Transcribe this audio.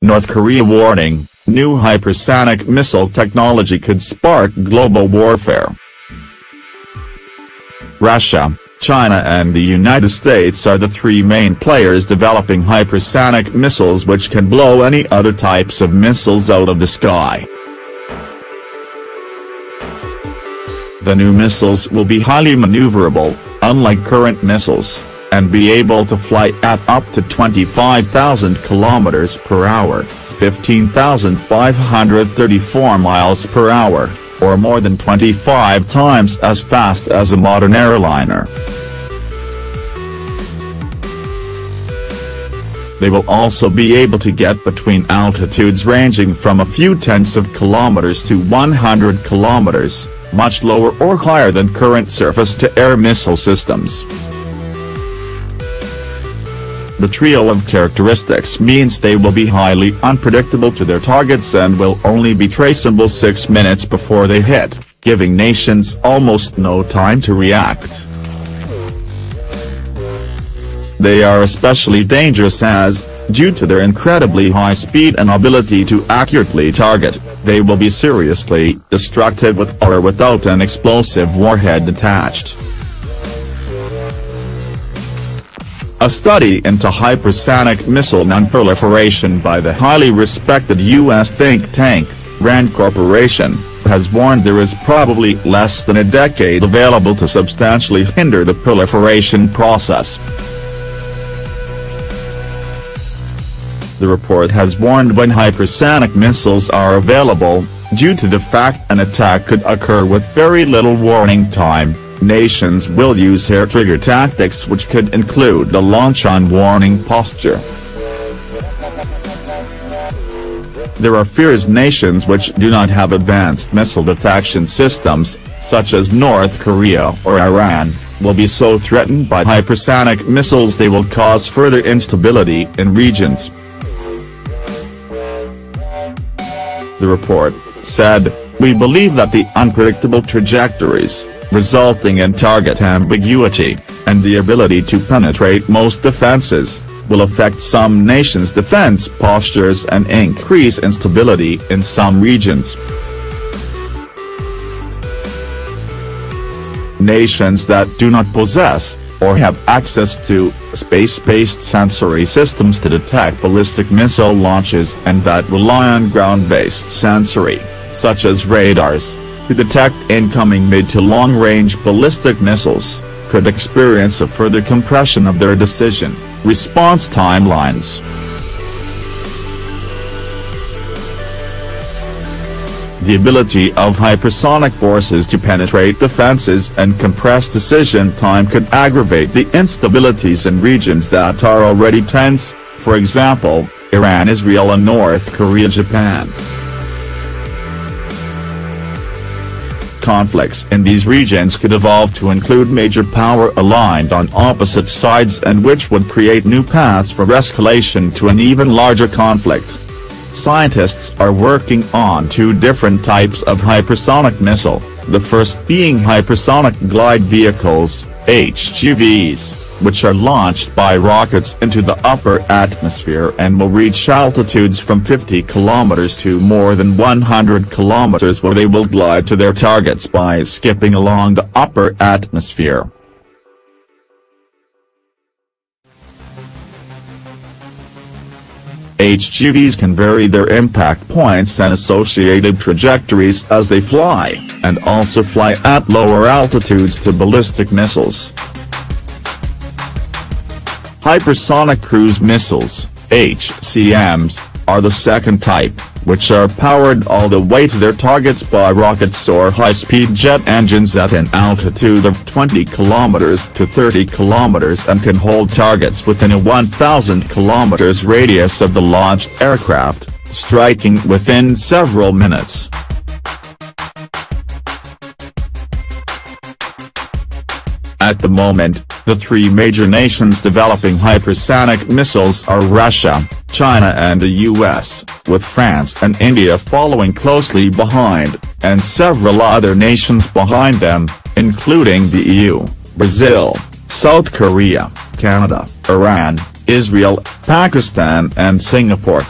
North Korea warning, new hypersonic missile technology could spark global warfare. Russia, China and the United States are the three main players developing hypersonic missiles which can blow any other types of missiles out of the sky. The new missiles will be highly maneuverable, unlike current missiles and be able to fly at up to 25,000 kilometers per hour, 15,534 miles per hour, or more than 25 times as fast as a modern airliner. They will also be able to get between altitudes ranging from a few tenths of kilometers to 100 kilometers, much lower or higher than current surface-to-air missile systems. The trio of characteristics means they will be highly unpredictable to their targets and will only be traceable six minutes before they hit, giving nations almost no time to react. They are especially dangerous as, due to their incredibly high speed and ability to accurately target, they will be seriously destructive with or without an explosive warhead attached. A study into hypersonic missile nonproliferation by the highly respected U.S. think tank, RAND Corporation, has warned there is probably less than a decade available to substantially hinder the proliferation process. The report has warned when hypersonic missiles are available, due to the fact an attack could occur with very little warning time, nations will use hair trigger tactics which could include a launch on warning posture. There are fears nations which do not have advanced missile detection systems, such as North Korea or Iran, will be so threatened by hypersonic missiles they will cause further instability in regions. The report said, we believe that the unpredictable trajectories, resulting in target ambiguity, and the ability to penetrate most defenses, will affect some nations' defense postures and increase instability in some regions. Nations that do not possess, or have access to, space-based sensory systems to detect ballistic missile launches and that rely on ground-based sensory, such as radars, to detect incoming mid to long-range ballistic missiles, could experience a further compression of their decision, response timelines. The ability of hypersonic forces to penetrate defenses and compress decision time could aggravate the instabilities in regions that are already tense, for example, Iran Israel and North Korea Japan. Conflicts in these regions could evolve to include major power aligned on opposite sides and which would create new paths for escalation to an even larger conflict. Scientists are working on two different types of hypersonic missile, the first being hypersonic glide vehicles, HGVs which are launched by rockets into the upper atmosphere and will reach altitudes from 50 kilometers to more than 100 kilometers where they will glide to their targets by skipping along the upper atmosphere. HGVs can vary their impact points and associated trajectories as they fly, and also fly at lower altitudes to ballistic missiles. Hypersonic cruise missiles, HCMs, are the second type, which are powered all the way to their targets by rockets or high-speed jet engines at an altitude of 20 km to 30 km and can hold targets within a 1,000 km radius of the launched aircraft, striking within several minutes. At the moment, the three major nations developing hypersonic missiles are Russia, China and the US, with France and India following closely behind, and several other nations behind them, including the EU, Brazil, South Korea, Canada, Iran, Israel, Pakistan and Singapore.